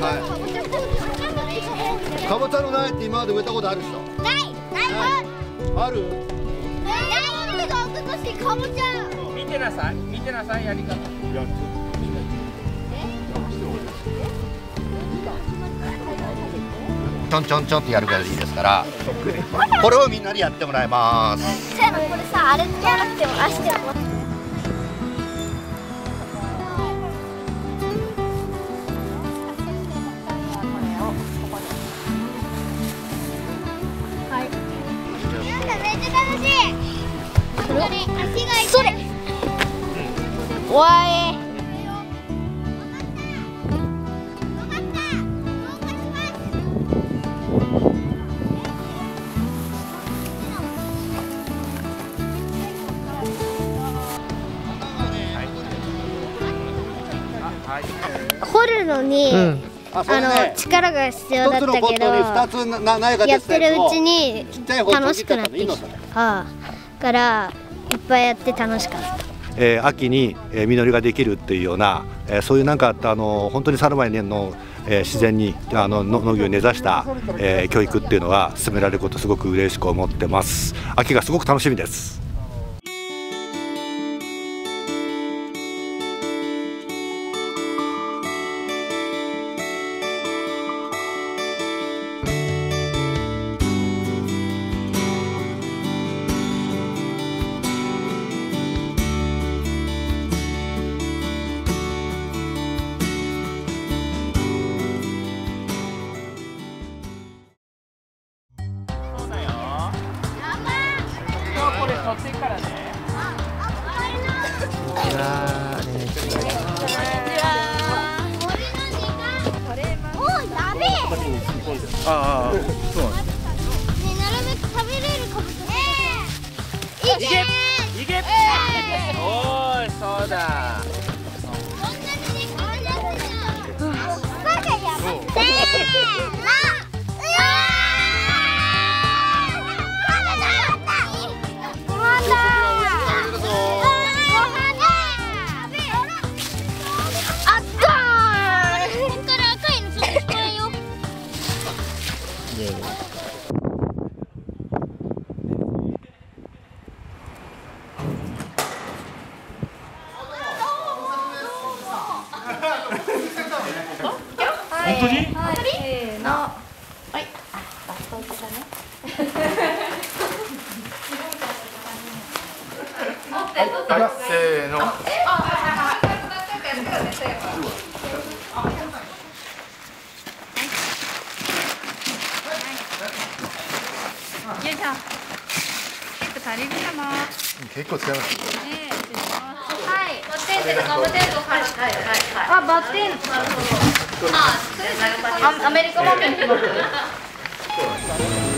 はい。かぼちゃの苗って今まで植えたことある人？ない。ない。ある？ないけどおととしかぼちゃ。見てなさい。見てなさいやり方。ちょんちょんちょんってやるからいいですから。これをみんなにやってもらいます。せやなこれさあれじゃなくても足でもそれ。わい掘るのに、あそれあのね力が必要だったけどやってるうちに楽しくなってきたちぎっちゃったのいいのああからいっぱいやって楽しかった。えー秋にえー実りができるっていうような、えーそういうなんかあの本当に猿前年の、えー自然にあのの農業に根ざした、えー教育っていうのは進められることすごく嬉しく思ってます。秋がすごく楽しみです。取ってからねおやべえああそうなんですねな本当に？せーの。はい。あ、バストオだね。せーのよいしょ。結構足りるかな。結構使いますはい。バッテンってガムテープはいはいはいはい。あ、バッテン。あ、アメリカも見てます。